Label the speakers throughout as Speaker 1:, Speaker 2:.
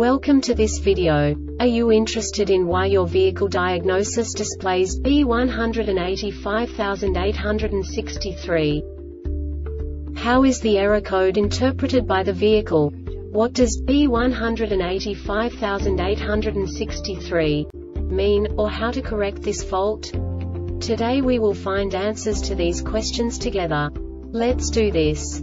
Speaker 1: Welcome to this video. Are you interested in why your vehicle diagnosis displays B185863? How is the error code interpreted by the vehicle? What does B185863 mean, or how to correct this fault? Today we will find answers to these questions together. Let's do this.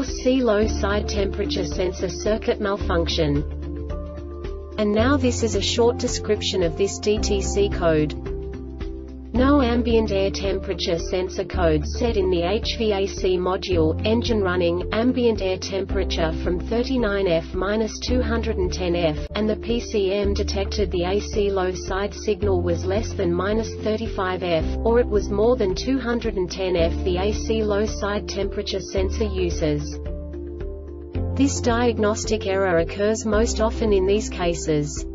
Speaker 1: or C low side temperature sensor circuit malfunction. And now this is a short description of this DTC code. No ambient air temperature sensor code set in the HVAC module, engine running, ambient air temperature from 39F-210F, and the PCM detected the AC low side signal was less than 35F, or it was more than 210F the AC low side temperature sensor uses. This diagnostic error occurs most often in these cases.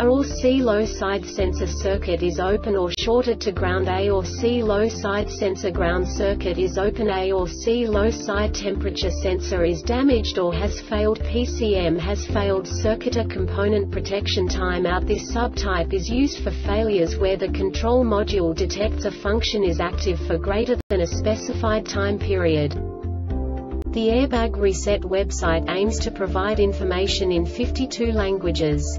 Speaker 1: A or C low side sensor circuit is open or shorted to ground A or C low side sensor ground circuit is open A or C low side temperature sensor is damaged or has failed PCM has failed circuitor component protection timeout This subtype is used for failures where the control module detects a function is active for greater than a specified time period. The Airbag Reset website aims to provide information in 52 languages.